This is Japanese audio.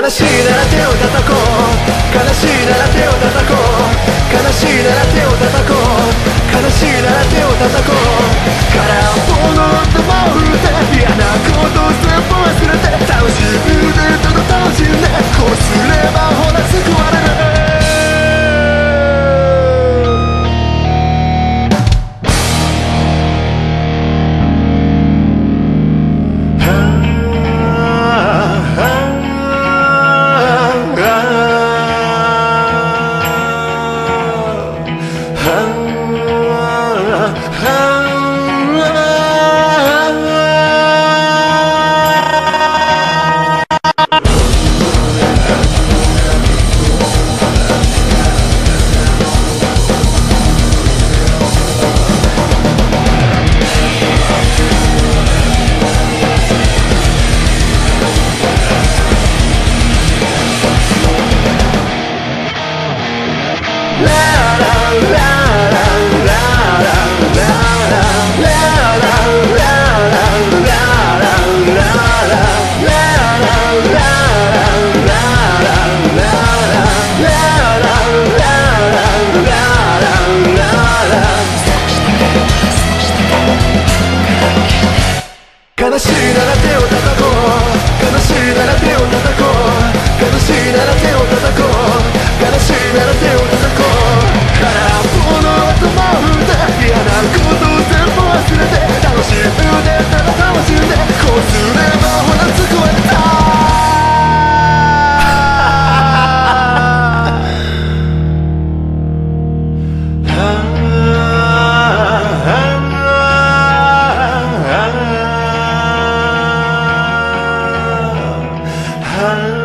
悲しいなら手を叩こう。悲しいなら手を叩こう。悲しいなら手を叩こう。那是的 sun